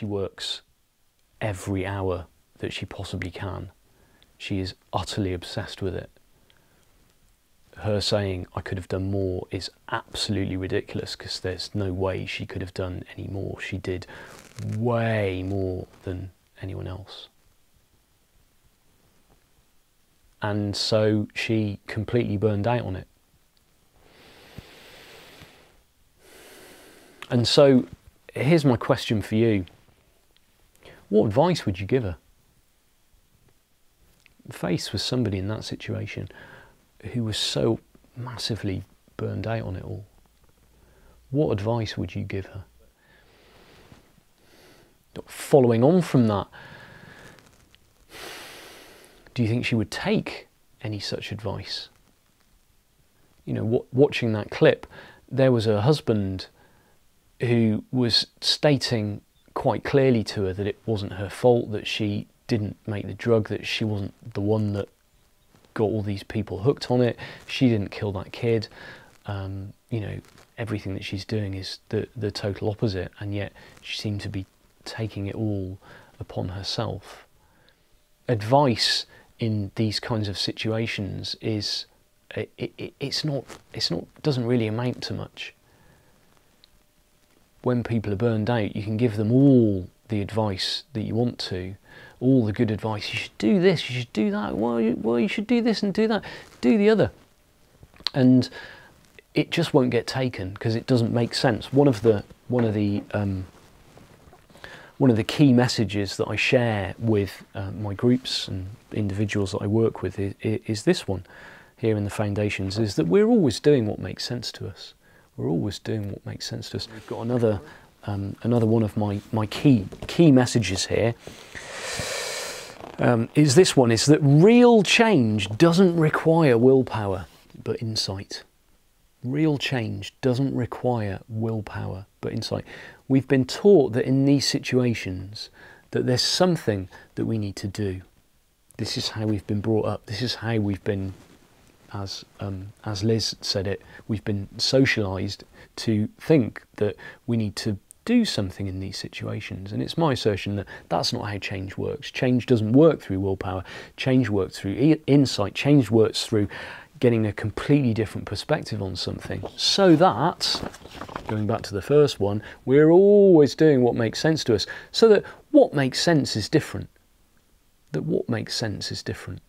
she works every hour that she possibly can. She is utterly obsessed with it. Her saying, I could have done more, is absolutely ridiculous because there's no way she could have done any more. She did way more than anyone else. And so she completely burned out on it. And so here's my question for you What advice would you give her? Faced with somebody in that situation who was so massively burned out on it all, what advice would you give her? Following on from that, do you think she would take any such advice? You know, watching that clip, there was a husband who was stating quite clearly to her that it wasn't her fault, that she didn't make the drug, that she wasn't the one that got all these people hooked on it, she didn't kill that kid. Um, you know, everything that she's doing is the, the total opposite, and yet she seemed to be taking it all upon herself. Advice in these kinds of situations is it, it, it's not it's not doesn't really amount to much when people are burned out, you can give them all the advice that you want to, all the good advice. You should do this, you should do that, well, you, well, you should do this and do that, do the other. And it just won't get taken because it doesn't make sense. One of the, one of the, um, one of the key messages that I share with uh, my groups and individuals that I work with is, is this one here in the foundations is that we're always doing what makes sense to us. We're always doing what makes sense to us. We've got another, um, another one of my, my key, key messages here. Um, is this one is that real change doesn't require willpower but insight. Real change doesn't require willpower but insight. We've been taught that in these situations that there's something that we need to do. This is how we've been brought up. This is how we've been as um, as Liz said it, we've been socialised to think that we need to do something in these situations. And it's my assertion that that's not how change works. Change doesn't work through willpower. Change works through insight. Change works through getting a completely different perspective on something. So that, going back to the first one, we're always doing what makes sense to us. So that what makes sense is different. That what makes sense is different.